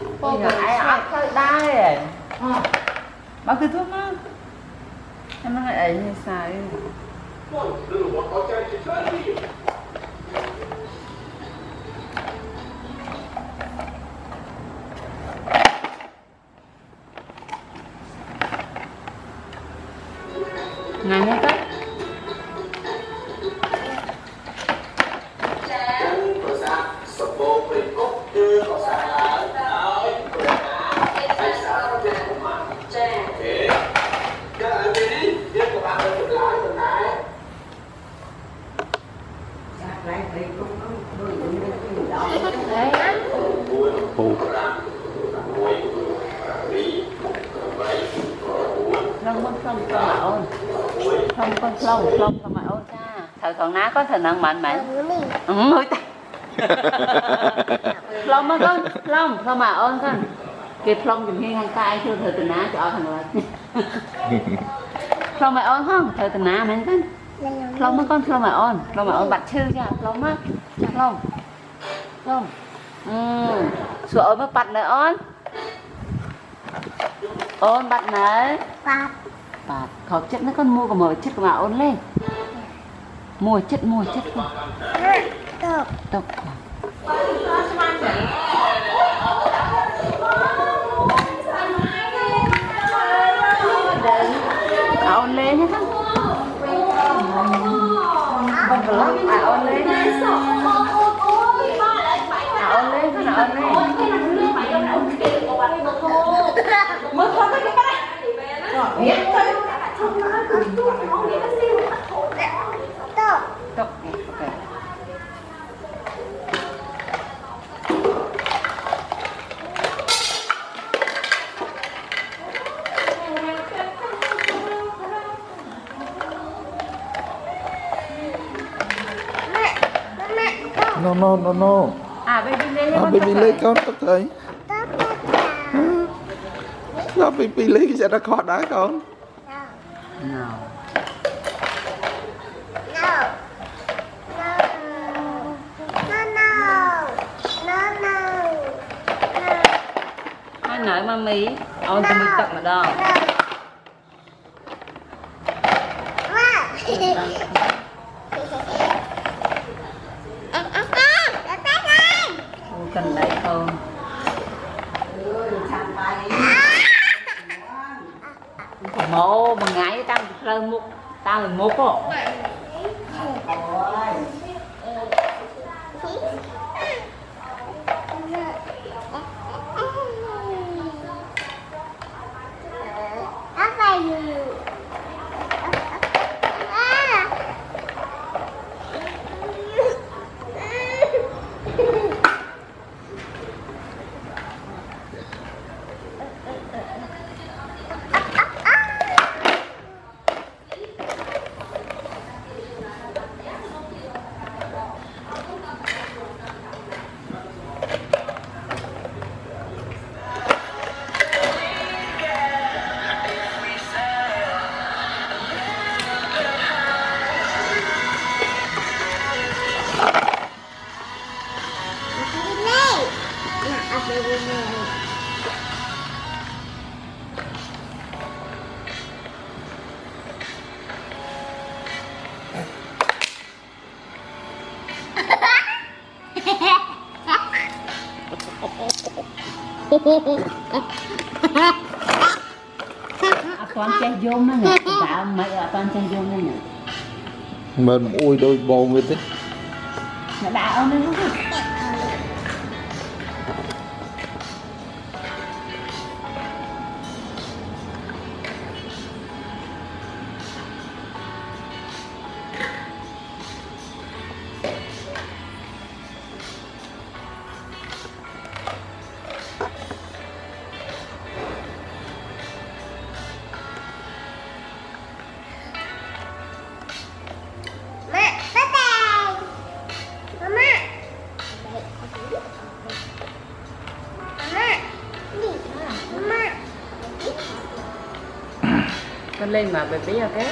Bây giờ ai áp thôi đai rồi Bao cái thuốc á Em nó lại ấy như xài Ngày hết tất ខ្លងអូនខ្ញុំក៏ខ្លងខ្លងថ្មអូនចាត្រូវខាងណាក៏ទៅនឹងបានមែនមួយតែខ្លងមកអូនខ្លងថ្មអូនទៅគេខ្លងជំនាញខាងកាយជួយធ្វើតាណាទៅអស់ខាងឡើយខ្លងមកអូនហងធ្វើតាណាមែនទេខ្លងមកកូនខ្លងមកអូនខ្លងមកអូនបាត់ឈឺចាខ្លងមកចាខ្លងខ្លងអឺសួរអូនមកបាត់នៅអូនអូនបាត់នៅបាត់ bạn khó chất nó con mua của mở chất mà ôn lên. Mua chất mua chất tộc. À, No no no no. À baby lên nhé à, Baby ơi. con tóc thấy Là baby lấy cái sẽ ra khó đá con nào hai nói mà mỹ ôn cho mình tộc mà đâu Ôi, cần lấy không អូមួយថ្ងៃតាមផ្លូវមុខតាមមុខហ៎ អត់ទាន់ចេះយំហ្នឹងដើមមិនអត់ទាន់ចេះយំហ្នឹងមិនអួយដោយបងវាទេដាក់អូនហ្នឹង con lên mà baby cái